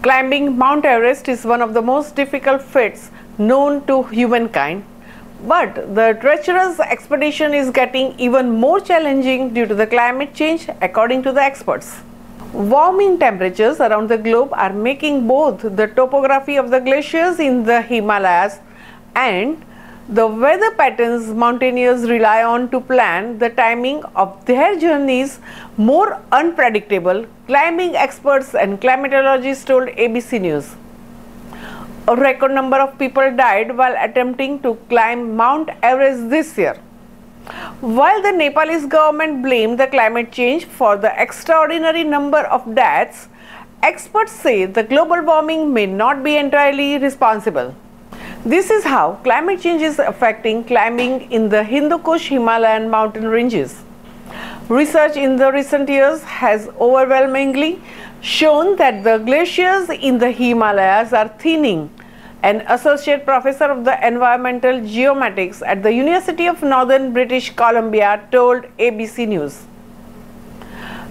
Climbing Mount Everest is one of the most difficult feats known to humankind. But the treacherous expedition is getting even more challenging due to the climate change, according to the experts. Warming temperatures around the globe are making both the topography of the glaciers in the Himalayas and the weather patterns mountaineers rely on to plan the timing of their journeys more unpredictable, climbing experts and climatologists told ABC News. A record number of people died while attempting to climb Mount Everest this year. While the Nepalese government blamed the climate change for the extraordinary number of deaths, experts say the global warming may not be entirely responsible. This is how climate change is affecting climbing in the Hindu Kush Himalayan mountain ranges. Research in the recent years has overwhelmingly shown that the glaciers in the Himalayas are thinning. An associate professor of the environmental geomatics at the University of Northern British Columbia told ABC News.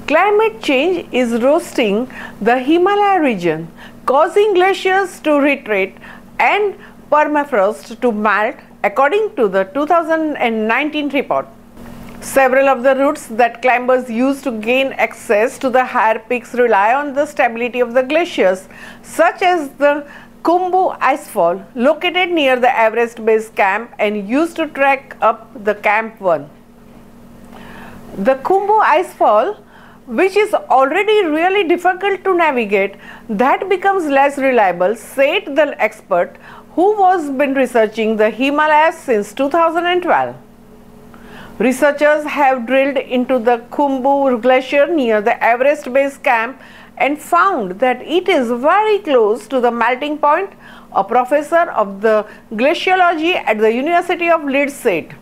Climate change is roasting the Himalaya region, causing glaciers to retreat and permafrost to melt according to the 2019 report. Several of the routes that climbers use to gain access to the higher peaks rely on the stability of the glaciers, such as the Khumbu Icefall, located near the Everest Base Camp and used to trek up the Camp 1. The Khumbu Icefall which is already really difficult to navigate, that becomes less reliable, said the expert who has been researching the Himalayas since 2012. Researchers have drilled into the Khumbu glacier near the Everest base camp and found that it is very close to the melting point, a professor of the glaciology at the University of Leeds said.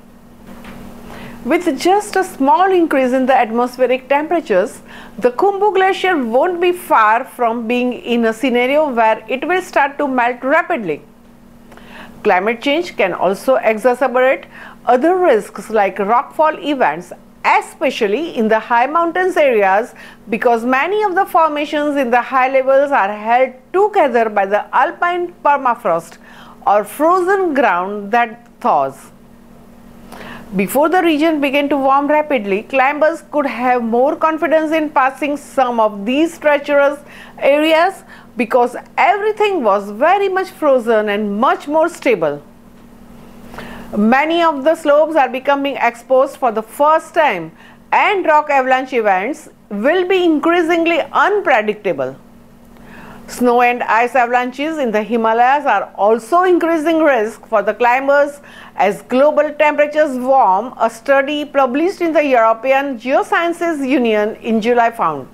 With just a small increase in the atmospheric temperatures, the Khumbu glacier won't be far from being in a scenario where it will start to melt rapidly. Climate change can also exacerbate other risks like rockfall events especially in the high mountains areas because many of the formations in the high levels are held together by the alpine permafrost or frozen ground that thaws. Before the region began to warm rapidly, climbers could have more confidence in passing some of these treacherous areas because everything was very much frozen and much more stable. Many of the slopes are becoming exposed for the first time and rock avalanche events will be increasingly unpredictable. Snow and ice avalanches in the Himalayas are also increasing risk for the climbers as global temperatures warm, a study published in the European Geosciences Union in July found.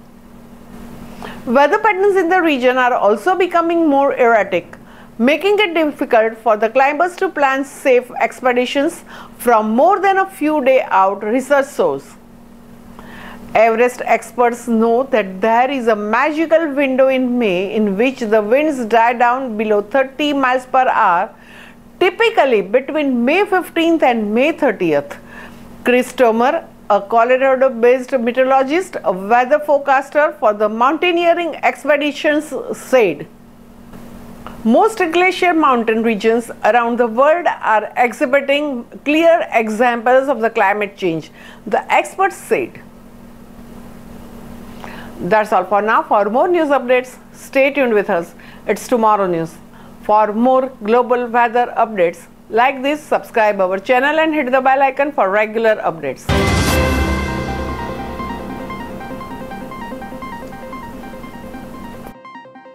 Weather patterns in the region are also becoming more erratic, making it difficult for the climbers to plan safe expeditions from more than a few day out, research shows. Everest experts know that there is a magical window in May in which the winds die down below 30 miles per hour, typically between May 15th and May 30th. Chris Tomer, a Colorado based meteorologist, a weather forecaster for the mountaineering expeditions, said. Most glacier mountain regions around the world are exhibiting clear examples of the climate change, the experts said. That's all for now. For more news updates, stay tuned with us. It's tomorrow news. For more global weather updates like this, subscribe our channel and hit the bell icon for regular updates.